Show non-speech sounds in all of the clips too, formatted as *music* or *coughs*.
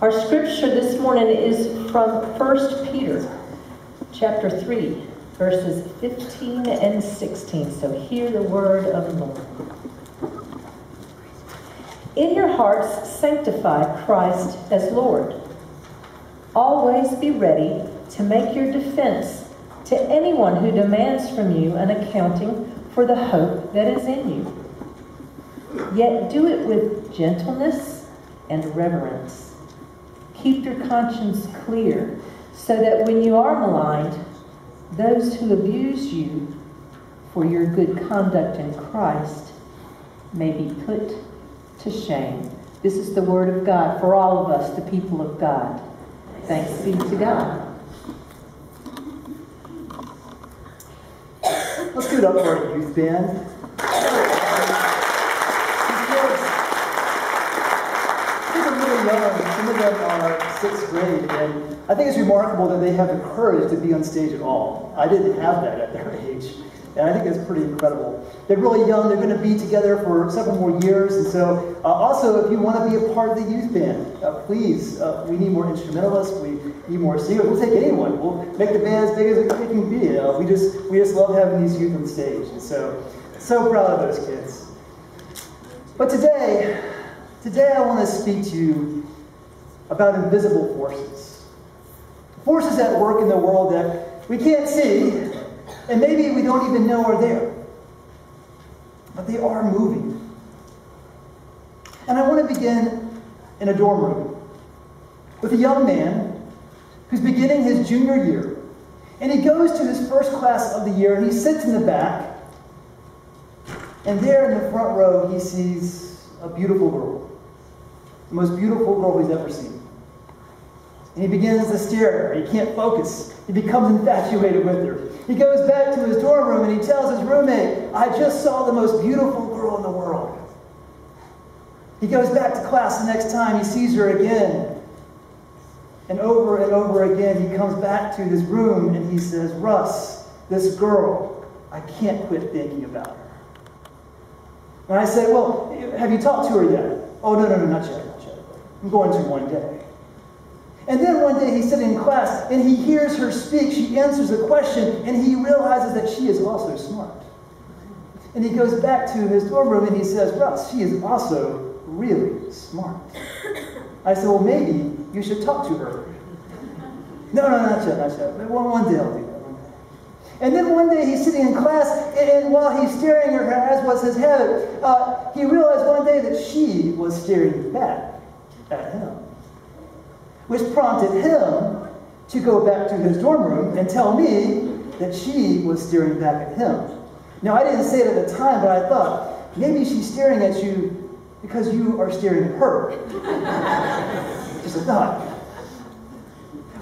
Our scripture this morning is from 1 Peter chapter 3, verses 15 and 16. So hear the word of the Lord. In your hearts, sanctify Christ as Lord. Always be ready to make your defense to anyone who demands from you an accounting for the hope that is in you. Yet do it with gentleness and reverence Keep your conscience clear so that when you are maligned, those who abuse you for your good conduct in Christ may be put to shame. This is the word of God for all of us, the people of God. Thanks be to God. Let's give it up for our youth band. Of them are sixth grade, and I think it's remarkable that they have the courage to be on stage at all. I didn't have that at their *laughs* age, and I think that's pretty incredible. They're really young, they're going to be together for several more years, and so uh, also if you want to be a part of the youth band, uh, please, uh, we need more instrumentalists, we need more singers, we'll take anyone, we'll make the band as big as it can be. Uh, we, just, we just love having these youth on stage, and so, so proud of those kids. But today, Today I want to speak to you about invisible forces. Forces at work in the world that we can't see, and maybe we don't even know are there. But they are moving. And I want to begin in a dorm room with a young man who's beginning his junior year. And he goes to his first class of the year and he sits in the back. And there in the front row, he sees a beautiful girl the most beautiful girl he's ever seen. And he begins to stare at her. He can't focus. He becomes infatuated with her. He goes back to his dorm room and he tells his roommate, I just saw the most beautiful girl in the world. He goes back to class the next time. He sees her again. And over and over again, he comes back to his room and he says, Russ, this girl, I can't quit thinking about her. And I say, Well, have you talked to her yet? Oh, no, no, no, not yet. I'm going to one day. And then one day he's sitting in class and he hears her speak. She answers a question and he realizes that she is also smart. And he goes back to his dorm room and he says, Russ, she is also really smart. I said, well, maybe you should talk to her. No, no, not yet, not yet. One, one day I'll do that. And then one day he's sitting in class, and, while he's staring at her, as was his habit, uh, he realized one day that she was staring back at him, which prompted him to go back to his dorm room and tell me that she was staring back at him. Now, I didn't say it at the time, but I thought, maybe she's staring at you because you are staring at her. *laughs* Just a thought.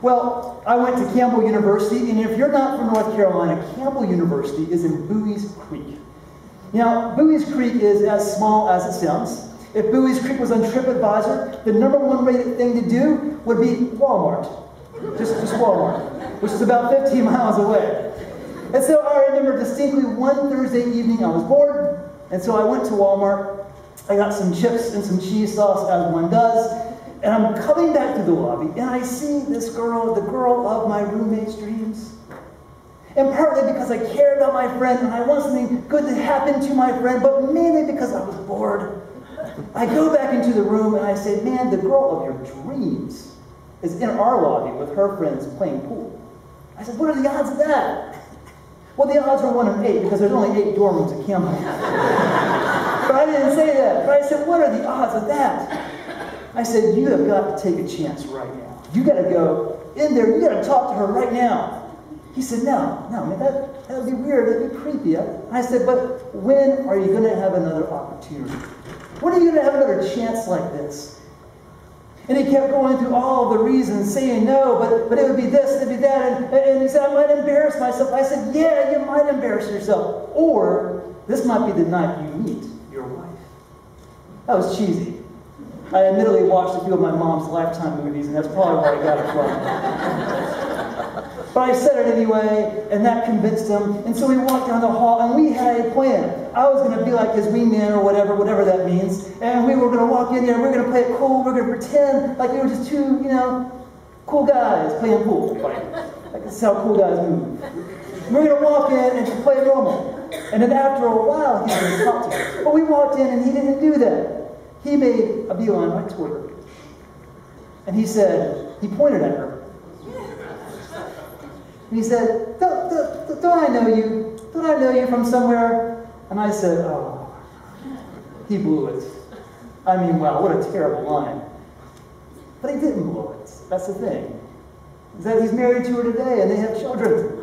Well, I went to Campbell University, and if you're not from North Carolina, Campbell University is in Buies Creek. Now, Buies Creek is as small as it sounds. If Buies Creek was on TripAdvisor, the number one rated thing to do would be Walmart. Just, just Walmart, which is about 15 *laughs* miles away. And so I remember distinctly one Thursday evening I was bored, and so I went to Walmart. I got some chips and some cheese sauce, as one does, and I'm coming back to the lobby, and I see this girl, the girl of my roommate's dreams. And partly because I care about my friend and I want something good to happen to my friend, but mainly because I was bored. I go back into the room and I say, man, the girl of your dreams is in our lobby with her friends playing pool. I said, what are the odds of that? *laughs* Well, the odds are one in eight because there's only eight dorm rooms at Campbell. *laughs* but I didn't say that. But I said, what are the odds of that? I said, you have got to take a chance right now. You got to go in there. You got to talk to her right now. He said, no, no, man, that, that would be weird. That'd be creepy. I said, but when are you going to have another opportunity? When are you going to have another chance like this? And he kept going through all the reasons, saying no, but, but it would be this, it would be that. And, and he said, I might embarrass myself. I said, yeah, you might embarrass yourself. Or this might be the night you meet your wife. That was cheesy. I admittedly watched a few of my mom's Lifetime movies, and that's probably where I got it from. *laughs* But I said it anyway, and that convinced him. And so we walked down the hall, and we had a plan. I was going to be like his wingman or whatever, whatever that means. And we were going to walk in there, and we are going to play it cool. We are going to pretend like we were just two, you know, cool guys playing pool. Like, like this is how cool guys move. We're going to walk in and just play normal. And then after a while, he's going to talk to us. But we walked in, and he didn't do that. He made a beeline right toward her. And he said, he pointed at her. And he said, don't, don't, don't I know you? Don't I know you from somewhere? And I said, oh, he blew it. I mean, wow, what a terrible line. But he didn't blow it. That's the thing. Is that he's married to her today and they have children.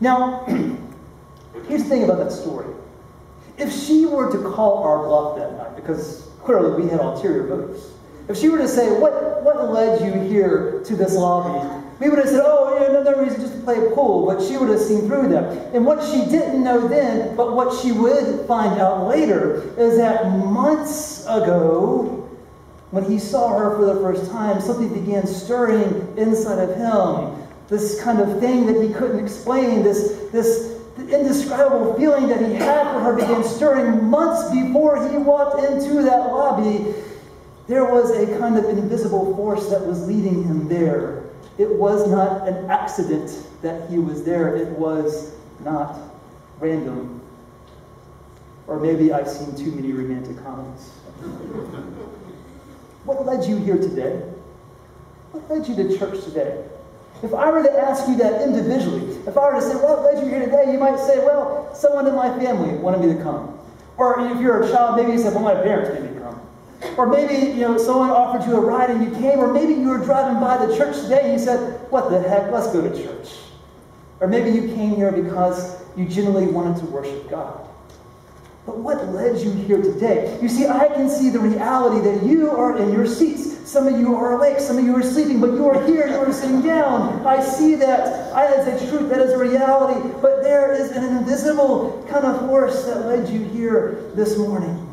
Now, *clears throat* here's the thing about that story. If she were to call our bluff that night, because clearly we had ulterior motives, if she were to say, what, what led you here to this lobby? We would have said, oh, yeah, another reason just to play pool, but she would have seen through that. And what she didn't know then, but what she would find out later, is that months ago, when he saw her for the first time, something began stirring inside of him. This kind of thing that he couldn't explain, this, this indescribable feeling that he had for her began stirring months before he walked into that lobby. There was a kind of invisible force that was leading him there. It was not an accident that he was there, it was not random. Or maybe I've seen too many romantic comedies. *laughs* what led you here today? What led you to church today? If I were to ask you that individually, if I were to say, what led you here today, you might say, well, someone in my family wanted me to come. Or if you're a child, maybe you said, well, my parents made me. Or maybe, you know, someone offered you a ride and you came, or maybe you were driving by the church today and you said, what the heck, let's go to church. Or maybe you came here because you genuinely wanted to worship God. But what led you here today? You see, I can see the reality that you are in your seats. Some of you are awake, some of you are sleeping, but you are here, you are sitting down. I see that. I, that is a truth, that is a reality. But there is an invisible kind of force that led you here this morning.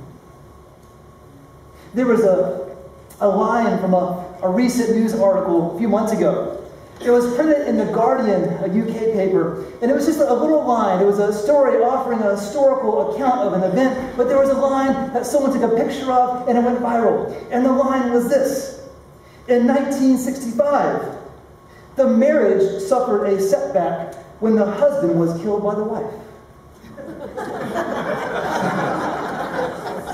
There was a, a line from a, a recent news article a few months ago. It was printed in The Guardian, a UK paper, and it was just a little line. It was a story offering a historical account of an event, but there was a line that someone took a picture of and it went viral. And the line was this In 1965, the marriage suffered a setback when the husband was killed by the wife. *laughs*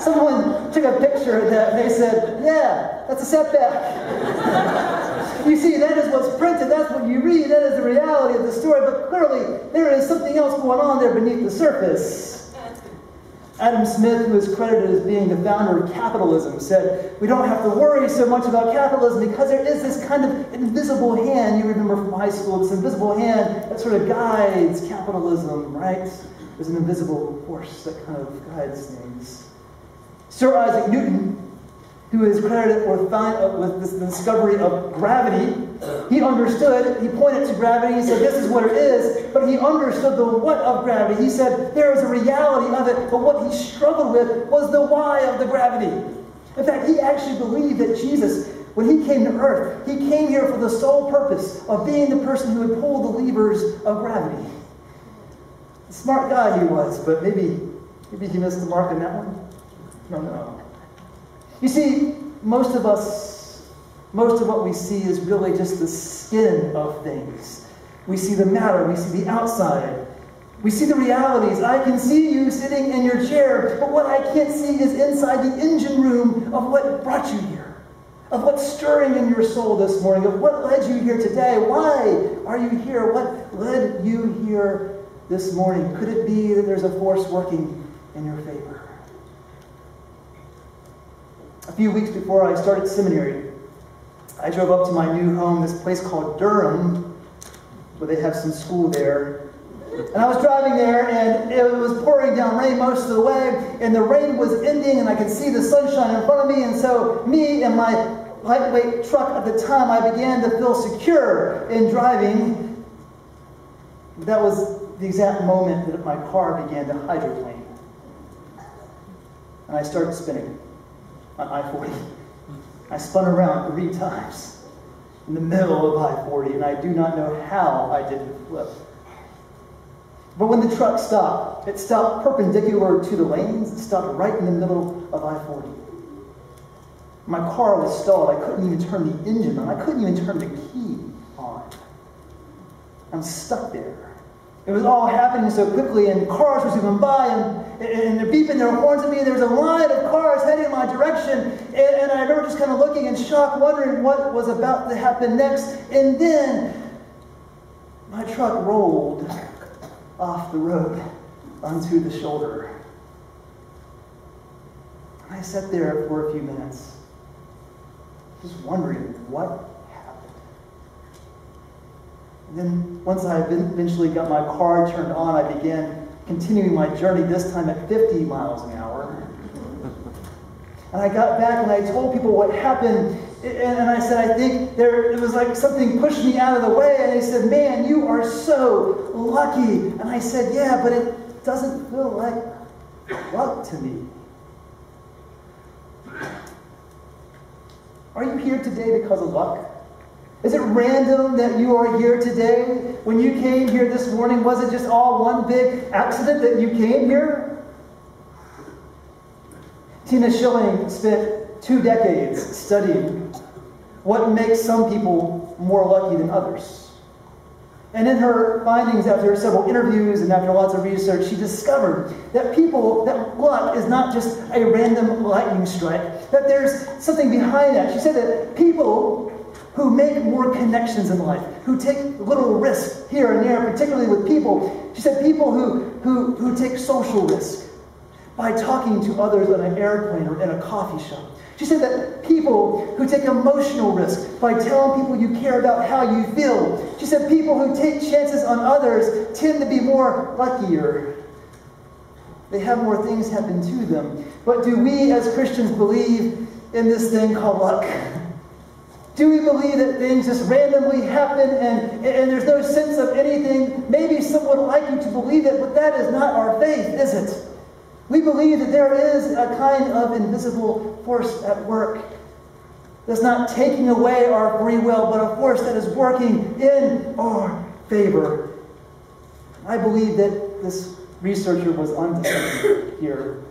Someone took a picture of that and they said, yeah, that's a setback. *laughs* you see, that is what's printed, that's what you read, that is the reality of the story, but clearly there is something else going on there beneath the surface. Adam Smith, who is credited as being the founder of capitalism, said, We don't have to worry so much about capitalism because there is this kind of invisible hand, you remember from high school, this invisible hand that sort of guides capitalism, right? There's an invisible force that kind of guides things. Sir Isaac Newton, who is credited with, the discovery of gravity, he understood, he pointed to gravity, he said, This is what it is, but he understood the what of gravity. He said, There is a reality of it, but what he struggled with was the why of the gravity. In fact, he actually believed that Jesus, when he came to earth, he came here for the sole purpose of being the person who would pull the levers of gravity. Smart guy he was, but maybe, maybe he missed the mark on that one. No, no. You see, most of us, most of what we see is really just the skin of things. We see the matter, we see the outside. We see the realities. I can see you sitting in your chair, but what I can't see is inside the engine room of what brought you here, of what's stirring in your soul this morning, of what led you here today. Why are you here? What led you here this morning? Could it be that there's a force working in your favor? A few weeks before I started seminary, I drove up to my new home, this place called Durham, where they have some school there. And I was driving there, and it was pouring down rain most of the way, and the rain was ending, and I could see the sunshine in front of me, and so me and my lightweight truck at the time, I began to feel secure in driving. That was the exact moment that my car began to hydroplane. And I started spinning on I 40. I spun around three times. in the middle of I 40, and I do not know how I didn't flip. But when the truck stopped, it stopped perpendicular to the lanes, it stopped right in the middle of I 40. My car was stalled. I couldn't even turn the engine on. I couldn't even turn the key on. I'm stuck there. It was all happening so quickly, and cars were zooming by, and, and they're beeping their horns at me. There was a line of cars heading in my direction, and, and I remember just kind of looking in shock, wondering what was about to happen next. And then my truck rolled off the road onto the shoulder. And I sat there for a few minutes, just wondering what and then once I eventually got my car turned on, I began continuing my journey, this time at 50 miles an hour. And I got back and I told people what happened. And I said, I think there it was like something pushed me out of the way. And they said, Man, you are so lucky. And I said, Yeah, but it doesn't feel like luck to me. Are you here today because of luck? Is it random that you are here today? When you came here this morning, was it just all one big accident that you came here? Tina Seelig spent two decades studying what makes some people more lucky than others. And in her findings, after several interviews and after lots of research, she discovered that people, that luck is not just a random lightning strike, that there's something behind that. She said that people who make more connections in life, who take little risk here and there, particularly with people. She said people who, who, who take social risk by talking to others on an airplane or in a coffee shop. She said that people who take emotional risk by telling people you care about how you feel. She said people who take chances on others tend to be more luckier. They have more things happen to them. But do we as Christians believe in this thing called luck? *laughs* Do we believe that things just randomly happen and, and there's no sense of anything? Maybe someone would like you to believe it, but that is not our faith, is it? We believe that there is a kind of invisible force at work that's not taking away our free will, but a force that is working in our favor. I believe that this researcher was onto *coughs* here.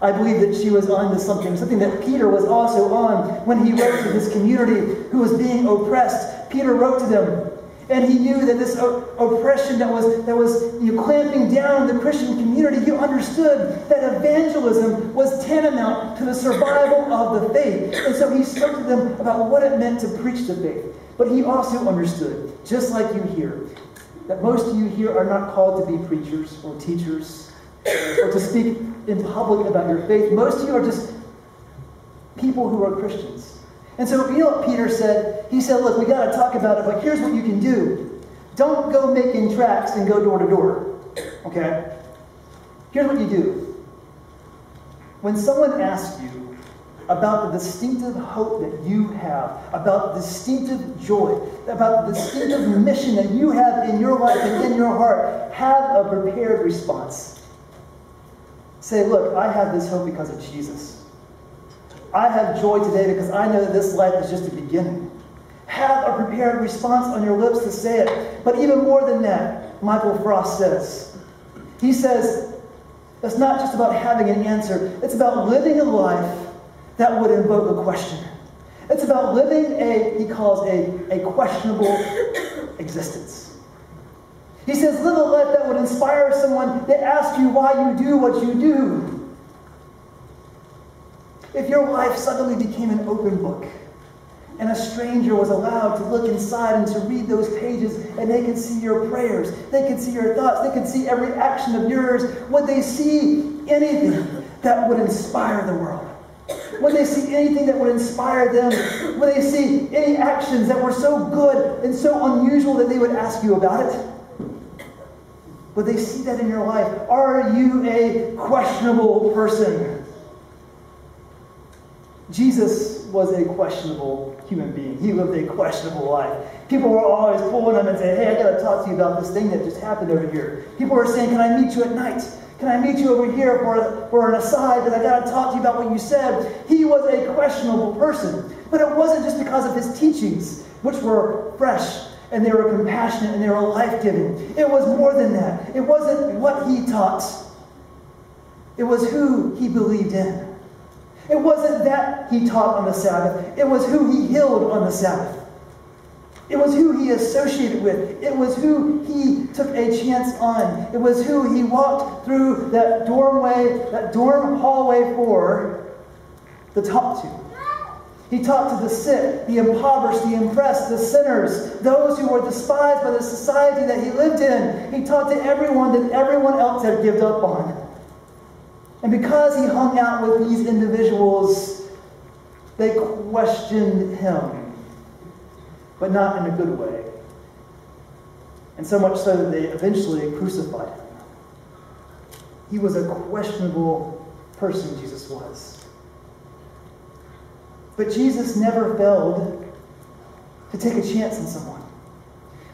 I believe that she was on to something, something that Peter was also on when he wrote to this community who was being oppressed. Peter wrote to them, and he knew that this oppression that was, that was you know, clamping down the Christian community, he understood that evangelism was tantamount to the survival of the faith. And so he spoke to them about what it meant to preach the faith. But he also understood, just like you here, that most of you here are not called to be preachers or teachers or to speak in public about your faith. Most of you are just people who are Christians. And so, you know what Peter said? He said, Look, we got to talk about it, but here's what you can do. Don't go making tracts and go door to door. Okay? Here's what you do. When someone asks you about the distinctive hope that you have, about the distinctive joy, about the distinctive mission that you have in your life and in your heart, have a prepared response. Say, look, I have this hope because of Jesus. I have joy today because I know that this life is just a beginning. Have a prepared response on your lips to say it. But even more than that, Michael Frost says, he says, it's not just about having an answer, it's about living a life that would invoke a question. It's about living a, he calls a, a questionable *coughs* existence. He says, live a life that would inspire someone to ask you why you do what you do. If your life suddenly became an open book, and a stranger was allowed to look inside and to read those pages, and they could see your prayers, they could see your thoughts, they could see every action of yours, would they see anything that would inspire the world? Would they see anything that would inspire them? Would they see any actions that were so good and so unusual that they would ask you about it? But they see that in your life. Are you a questionable person? Jesus was a questionable human being. He lived a questionable life. People were always pulling him and saying, Hey, I got to talk to you about this thing that just happened over here. People were saying, Can I meet you at night? Can I meet you over here for, for an aside? Because I got to talk to you about what you said. He was a questionable person. But it wasn't just because of his teachings, which were fresh and they were compassionate and they were life giving. It was more than that. It wasn't what he taught, it was who he believed in. It wasn't that he taught on the Sabbath, it was who he healed on the Sabbath. It was who he associated with. It was who he took a chance on. It was who he walked through that doorway, that dorm hallway for the top to. He talked to the sick, the impoverished, the oppressed, the sinners, those who were despised by the society that he lived in. He talked to everyone that everyone else had given up on. And because he hung out with these individuals, they questioned him, but not in a good way. And so much so that they eventually crucified him. He was a questionable person, Jesus was. But Jesus never failed to take a chance on someone.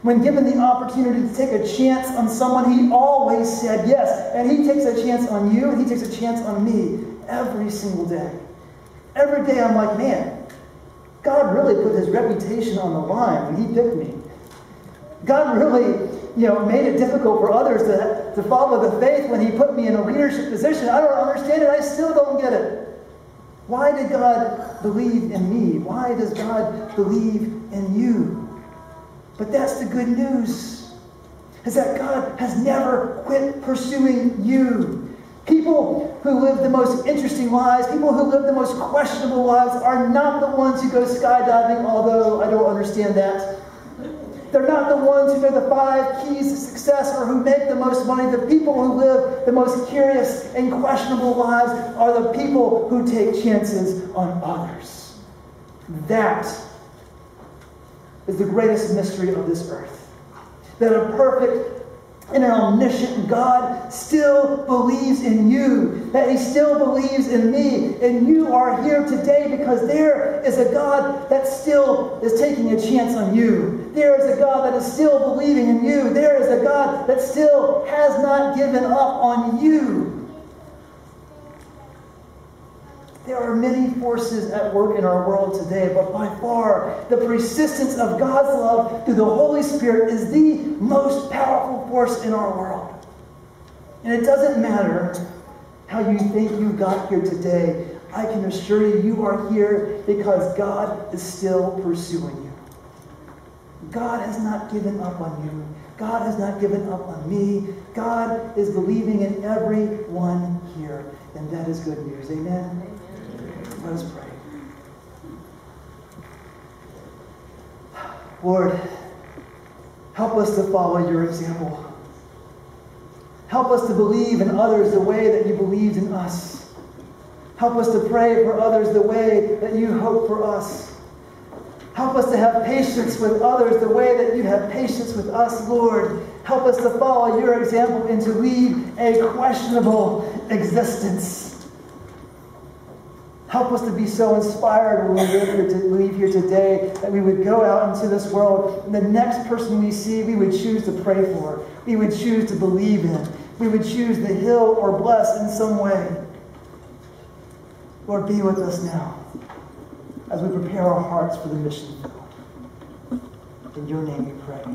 When given the opportunity to take a chance on someone, he always said yes. And he takes a chance on you, and he takes a chance on me every single day. Every day I'm like, man, God really put his reputation on the line when he picked me. God really, you know, made it difficult for others to, to follow the faith when he put me in a leadership position. I don't understand it. I still don't get it. Why did God believe in me? Why does God believe in you? But that's the good news. Is that God has never quit pursuing you. People who live the most interesting lives, people who live the most questionable lives, are not the ones who go skydiving, although I don't understand that. They're not the ones who know the five keys to success or who make the most money. The people who live the most curious and questionable lives are the people who take chances on others. That is the greatest mystery of this earth. That a perfect and an omniscient God still believes in you, that He still believes in me, and you are here today because there is a God that still is taking a chance on you. There is a God that is still believing in you. There is a God that still has not given up on you. There are many forces at work in our world today, but by far, the persistence of God's love through the Holy Spirit is the most powerful force in our world. And it doesn't matter how you think you got here today. I can assure you, you are here because God is still pursuing you. God has not given up on you. God has not given up on me. God is believing in everyone here. And that is good news. Amen. Let us pray. Lord, help us to follow your example. Help us to believe in others the way that you believed in us. Help us to pray for others the way that you hope for us. Help us to have patience with others the way that you have patience with us, Lord. Help us to follow your example and to lead a questionable existence. Help us to be so inspired when we live here to leave here today that we would go out into this world and the next person we see, we would choose to pray for. We would choose to believe in. We would choose to heal or bless in some way. Lord, be with us now as we prepare our hearts for the mission. In your name we pray.